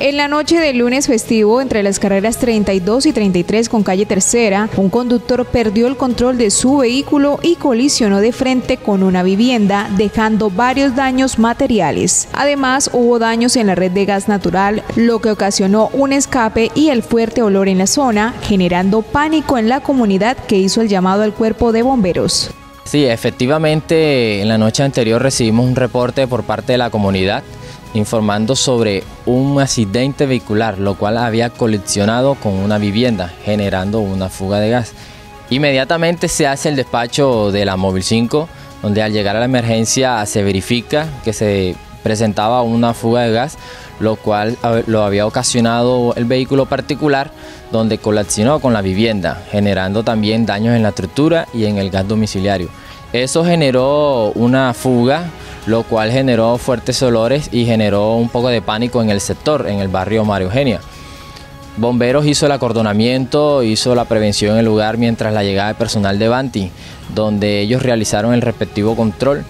En la noche del lunes festivo, entre las carreras 32 y 33 con calle Tercera, un conductor perdió el control de su vehículo y colisionó de frente con una vivienda, dejando varios daños materiales. Además, hubo daños en la red de gas natural, lo que ocasionó un escape y el fuerte olor en la zona, generando pánico en la comunidad que hizo el llamado al cuerpo de bomberos. Sí, efectivamente, en la noche anterior recibimos un reporte por parte de la comunidad informando sobre un accidente vehicular, lo cual había colisionado con una vivienda, generando una fuga de gas. Inmediatamente se hace el despacho de la Móvil 5, donde al llegar a la emergencia se verifica que se presentaba una fuga de gas, lo cual lo había ocasionado el vehículo particular, donde colisionó con la vivienda, generando también daños en la estructura y en el gas domiciliario. Eso generó una fuga lo cual generó fuertes olores y generó un poco de pánico en el sector, en el barrio Mario Eugenia. Bomberos hizo el acordonamiento, hizo la prevención en el lugar mientras la llegada de personal de Banti, donde ellos realizaron el respectivo control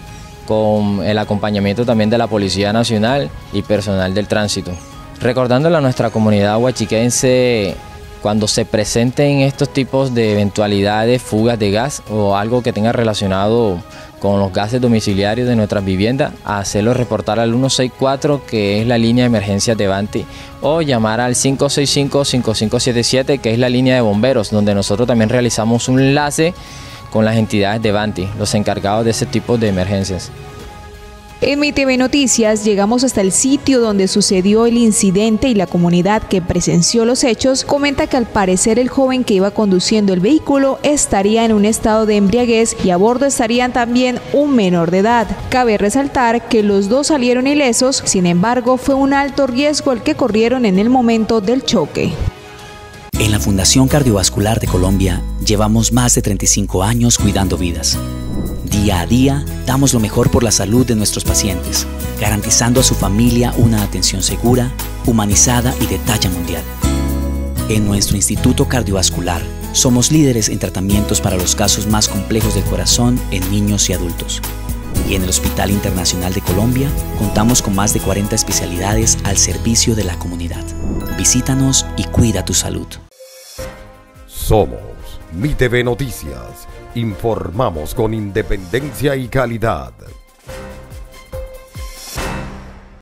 con el acompañamiento también de la Policía Nacional y personal del tránsito. Recordándole a nuestra comunidad huachiquense cuando se presenten estos tipos de eventualidades, fugas de gas o algo que tenga relacionado con los gases domiciliarios de nuestras viviendas, hacerlo reportar al 164, que es la línea de emergencia de Banti, o llamar al 565-5577, que es la línea de bomberos, donde nosotros también realizamos un enlace con las entidades de Banti, los encargados de ese tipo de emergencias. En mi TV Noticias llegamos hasta el sitio donde sucedió el incidente y la comunidad que presenció los hechos comenta que al parecer el joven que iba conduciendo el vehículo estaría en un estado de embriaguez y a bordo estarían también un menor de edad. Cabe resaltar que los dos salieron ilesos, sin embargo fue un alto riesgo el que corrieron en el momento del choque. En la Fundación Cardiovascular de Colombia llevamos más de 35 años cuidando vidas Día a día, damos lo mejor por la salud de nuestros pacientes, garantizando a su familia una atención segura, humanizada y de talla mundial. En nuestro Instituto Cardiovascular, somos líderes en tratamientos para los casos más complejos del corazón en niños y adultos. Y en el Hospital Internacional de Colombia, contamos con más de 40 especialidades al servicio de la comunidad. Visítanos y cuida tu salud. Somos Mi TV Noticias Informamos con independencia y calidad.